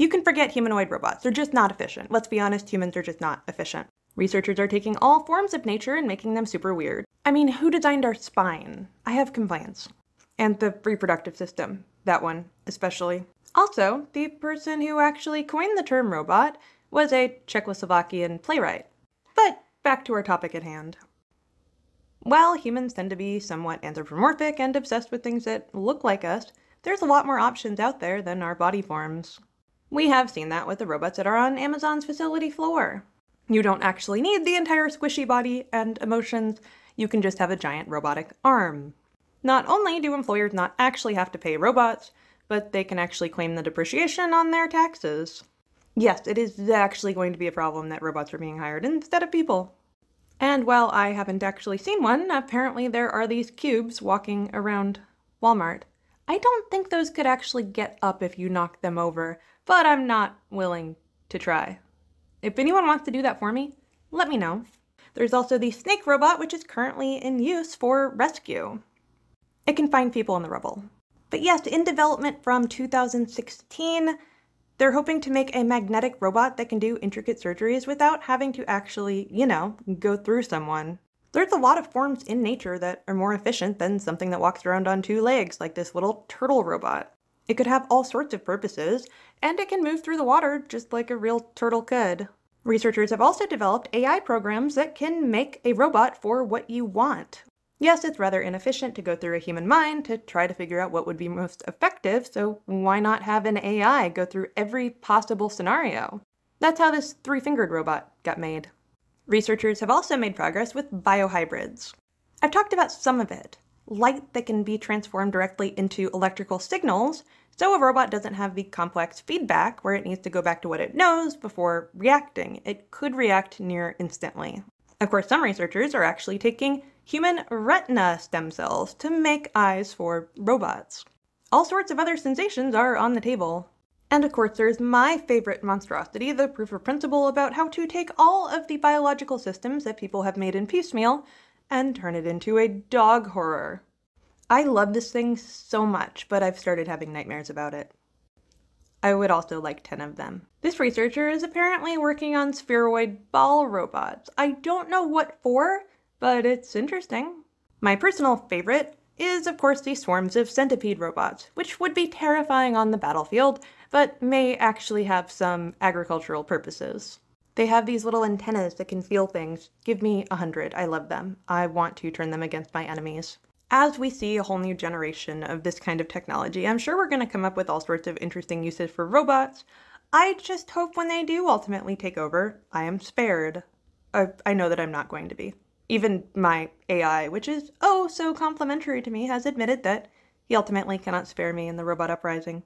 You can forget humanoid robots. They're just not efficient. Let's be honest, humans are just not efficient. Researchers are taking all forms of nature and making them super weird. I mean, who designed our spine? I have complaints. And the reproductive system. That one, especially. Also, the person who actually coined the term robot was a Czechoslovakian playwright. But back to our topic at hand. While humans tend to be somewhat anthropomorphic and obsessed with things that look like us, there's a lot more options out there than our body forms. We have seen that with the robots that are on Amazon's facility floor. You don't actually need the entire squishy body and emotions, you can just have a giant robotic arm. Not only do employers not actually have to pay robots, but they can actually claim the depreciation on their taxes. Yes, it is actually going to be a problem that robots are being hired instead of people. And while I haven't actually seen one, apparently there are these cubes walking around Walmart. I don't think those could actually get up if you knock them over, but I'm not willing to try. If anyone wants to do that for me, let me know. There's also the snake robot, which is currently in use for rescue. It can find people in the rubble. But yes, in development from 2016, they're hoping to make a magnetic robot that can do intricate surgeries without having to actually, you know, go through someone. There's a lot of forms in nature that are more efficient than something that walks around on two legs, like this little turtle robot. It could have all sorts of purposes, and it can move through the water just like a real turtle could. Researchers have also developed AI programs that can make a robot for what you want, Yes, it's rather inefficient to go through a human mind to try to figure out what would be most effective, so why not have an AI go through every possible scenario? That's how this three fingered robot got made. Researchers have also made progress with biohybrids. I've talked about some of it light that can be transformed directly into electrical signals, so a robot doesn't have the complex feedback where it needs to go back to what it knows before reacting. It could react near instantly. Of course, some researchers are actually taking human retina stem cells to make eyes for robots. All sorts of other sensations are on the table. And of course, there's my favorite monstrosity, the proof of principle about how to take all of the biological systems that people have made in piecemeal and turn it into a dog horror. I love this thing so much, but I've started having nightmares about it. I would also like 10 of them. This researcher is apparently working on spheroid ball robots. I don't know what for, but it's interesting. My personal favorite is, of course, the swarms of centipede robots, which would be terrifying on the battlefield, but may actually have some agricultural purposes. They have these little antennas that can feel things. Give me a hundred. I love them. I want to turn them against my enemies as we see a whole new generation of this kind of technology, I'm sure we're going to come up with all sorts of interesting uses for robots. I just hope when they do ultimately take over, I am spared. I, I know that I'm not going to be. Even my AI, which is oh so complimentary to me, has admitted that he ultimately cannot spare me in the robot uprising.